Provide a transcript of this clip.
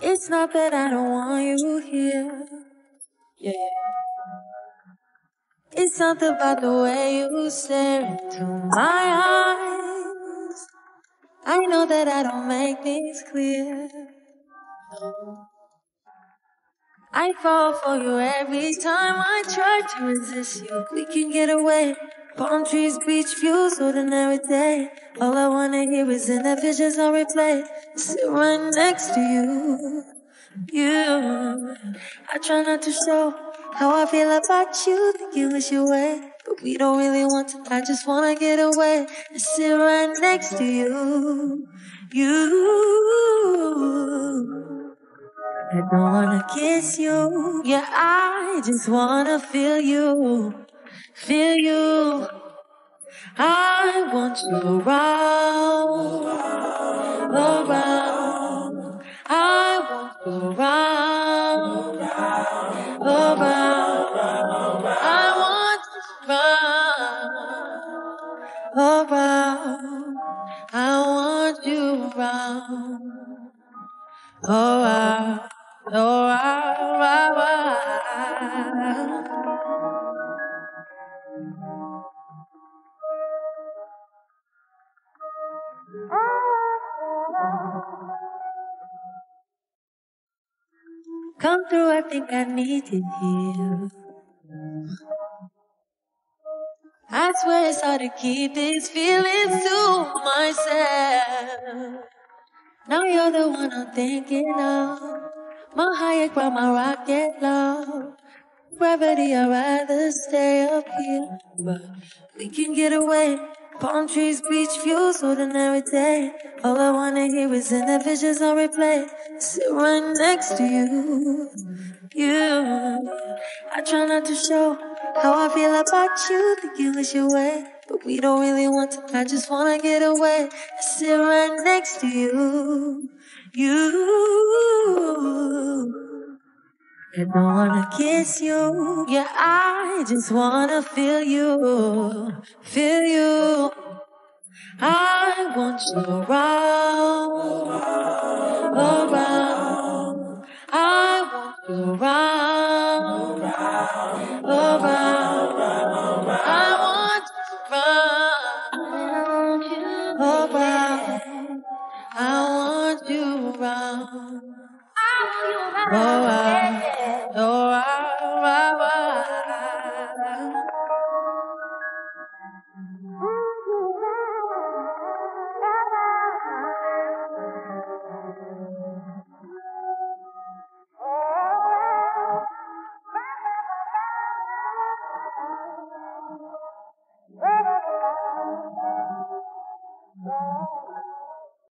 It's not that I don't want you here. Yeah. It's something about the way you stare into my eyes. I know that I don't make things clear. I fall for you every time I try to resist you. We can get away. Palm trees, beach views, ordinary day. All I wanna hear is in the visions on replay. Sit right next to you. You. I try not to show how I feel about you. Think you wish you. But we don't really want to. I just wanna get away and sit right next to you. You. I don't wanna kiss you. Yeah, I just wanna feel you. Feel you. I want you around. Around. I want you around. Around. I want you around. Around. I want you around. Oh, I, oh, Come through, I think I need it here. I swear it's hard to keep these feelings to myself. Now you're the one I'm thinking of. My higher ground, my rocket love. Gravity, I'd rather stay up here. But we can get away. Palm trees, beach views, ordinary day. All I wanna hear is in the visions on replay. Sit right next to you. You. I try not to show how I feel about you. Think you wish you away. But we don't really want to. I just wanna get away. Sit right next to you. You. I don't wanna kiss you. Yeah, I just wanna feel you. Feel you. I want you around. Around. I want you around. Around. I want you around. Around. I want you around. Oh, I,